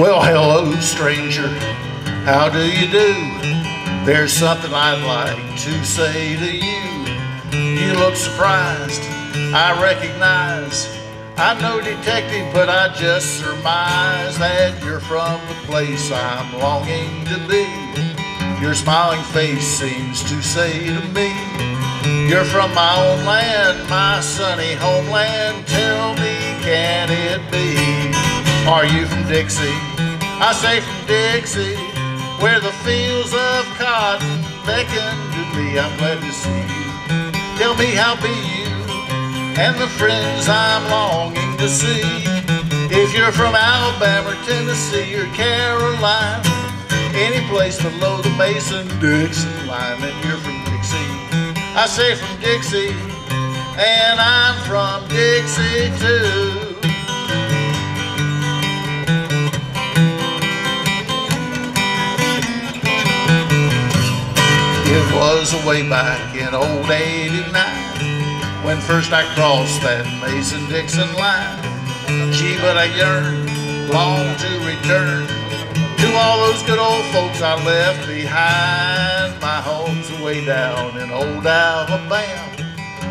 Well, hello, stranger. How do you do? There's something I'd like to say to you. You look surprised. I recognize. I'm no detective, but I just surmise that you're from the place I'm longing to be. Your smiling face seems to say to me, You're from my own land, my sunny homeland. Tell me, can it be? Are you from Dixie? I say from Dixie, where the fields of cotton beckon to me. I'm glad to see you. Tell me, how be you? And the friends I'm longing to see. If you're from Alabama, or Tennessee, or Carolina, any place below the Mason-Dixon line, then you're from Dixie. I say from Dixie, and I'm from Dixie too. Was away back in old 89 when first I crossed that Mason-Dixon line. Gee, but I yearn, long to return to all those good old folks I left behind. My home's way down in old Alabama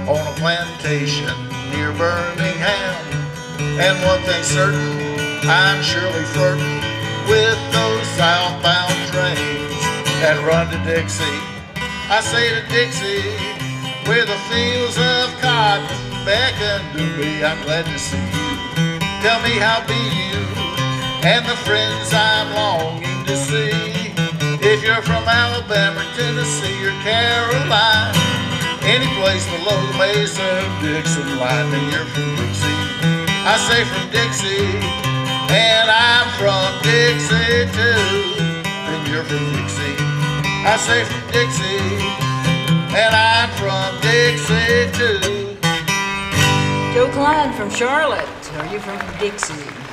on a plantation near Birmingham. And one thing's certain, I'm surely flirting with those southbound trains that run to Dixie. I say to Dixie, where the fields of cotton beckon to me, I'm glad to see you. Tell me how be you and the friends I'm longing to see. If you're from Alabama, Tennessee, or Carolina, any place below the Mason-Dixon line, then you're from Dixie. I say from Dixie, and I'm from Dixie too. Then you're from Dixie. I say from Dixie, and I'm from Dixie too. Joe Cline from Charlotte. Are you from Dixie?